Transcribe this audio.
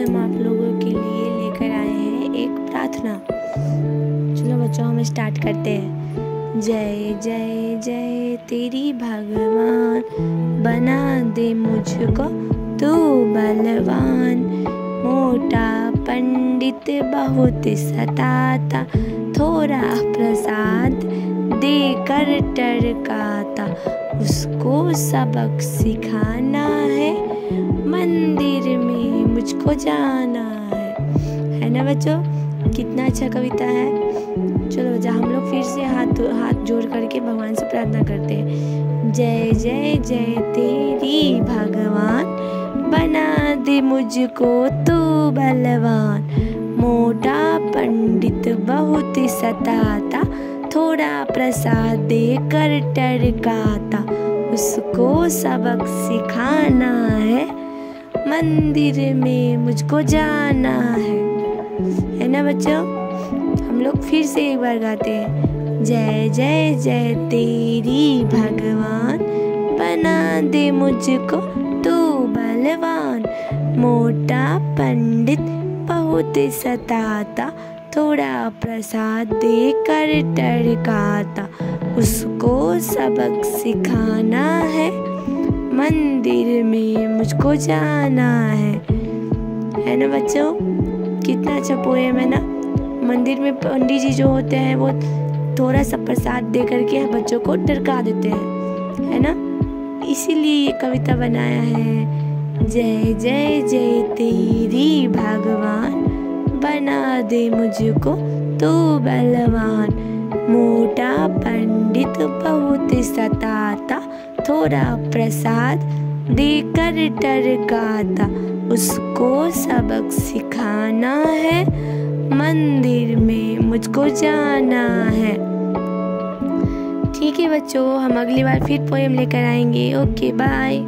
हम आप लोगों के लिए लेकर आए हैं एक प्रार्थना। चलो बच्चों, हम स्टार्ट करते हैं। जय जय जय तेरी भगवान, बना दे मुझको तू बलवान। मोटा पंडित, बहुत सताता, थोड़ा प्रसाद देकर टरकाता। उसको सबक सिखाना है मुझको जाना है। है ना बच्चों? कितना अच्छा कविता है। चलो बच्चा हम लोग फिर से हाथ हाथ जोड़ करके भगवान से प्रार्थना करते हैं। जय जय जय तेरी भगवान। बना दे मुझको तू बलवान। मोटा पंडित, बहुत सताता। थोड़ा प्रसाद देकर टरकाता। उसको सबक सिखाना है मंदिर में मुझको जाना है। है ना बच्चों? हम लोग फिर से एक बार गाते हैं, जय जय जय, तेरी भगवान, बना दे मुझको तू बलवान। मोटा पंडित, बहुत सताता, थोड़ा प्रसाद देकर टरकाता उसको सबक सिखाना है मंदिर में मुझको जाना है। है ना बच्चों? कितना अच्छा पोएम है ना। मंदिर में पंडित जी जो होते हैं, वो थोड़ा सा प्रसाद दे करके बच्चों को टरका देते हैं। है ना? इसीलिए ये कविता बनाया है। जय जय जय तेरी भगवान, बना दे मुझको तू बलवान। मोटा पंडित, बहुत सताता थोड़ा प्रसाद देकर टरकाता उसको सबक सिखाना है, मंदिर में मुझको जाना है। ठीक है बच्चों, हम अगली बार फिर पोएम लेकर आएँगे। Okay bye